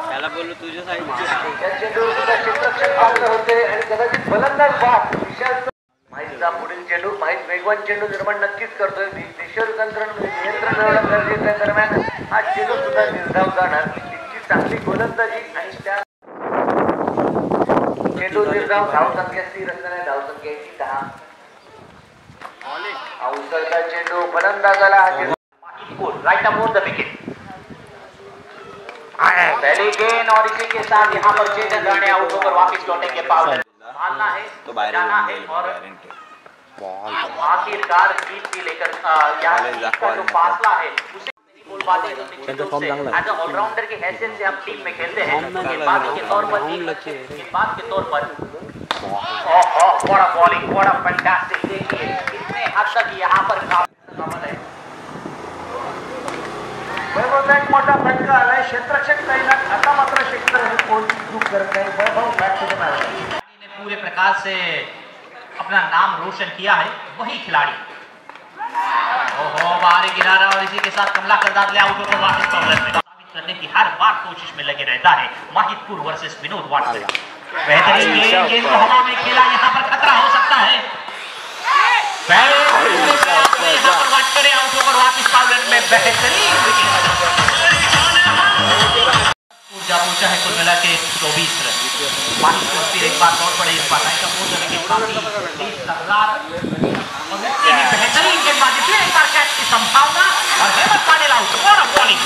त्याला बोललो तुझ्या साईडची पुढील चेंडू माहीत वेगवान चेंडू निर्माण नक्कीच करतोय नियंत्रण गरजेच्या दरम्यान हा चेंडू सुद्धा निर्धाव जाणार तिची चांगली गोलंदाजी आणि त्या चेंडू निर्धाव धावसंख्या स्थिर असताना धावसंख्या आहे. ती दहा हा उसळता चेंडू फलंदाजाला हा चेंडू राईट अबाउट द विकेट पहले गेंद और इसी के साथ यहाँ पर चेतन राणे आउट होकर वापस लौटेंगे पाउडर मानना है। तो बाहेर जाना है और. आखिरकार जीत की लेकर का जो फासला है उसे तो ऑलराउंडर की हैसियत से हम टीम में खेलते हैं। गेंदबाजी. के तौर पर। गेंदबाज के तौर पर। बड़ा बॉलिंग बड़ा फैंटास्टिक देखिए कितने हद तक यहाँ पर वैभवचा एक मोठा फटका आलाय क्षेत्ररक्षक तैनात आता मात्र क्षेत्र हे कोणती चूक करत नाही वैभव ने पूरे प्रकार से अपना नाम रोशन किया है वही खिलाड़ी। ओहो बाहरी किनारा और इसी के साथ कमला करदार ले आउट होकर वापस कॉर्नर में साबित करने की हर बार कोशिश में लगे रहता है माहिदपुर वर्सेस विनोद वाटकर बेहतरीन गेंद गेंद को हवा में खेला यहाँ पर खतरा हो सकता है। है कुल मिला के चौबीस रन एक बार इस बार काफी बेहतरीन गेंदबाजी फिर एक बार कैच की संभावना और हेमंत पाटिल आउट और बॉलिंग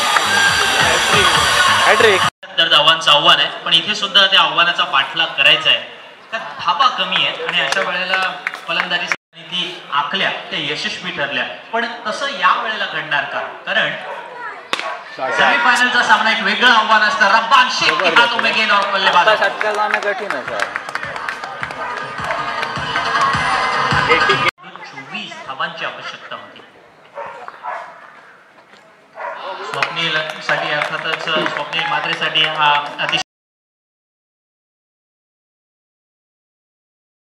तर धावांचं आव्हान आहे पण इथे सुद्धा त्या आव्हानाचा पाठलाग करायचा आहे. का धाबा कमी आहे आणि अशा वेळेला फलंदाजी आखल्या त्या यशस्वी ठरल्या. पण तसं या वेळेला घडणार का? कारण सेमीफायनलचा सामना एक वेगळं आव्हान असतं. रब्बान शेख बल्लेबाज चोवीस धावांची आवश्यकता होती. स्वप्नील साठी अर्थातच स्वप्नील मात्रेसाठी हा अतिशय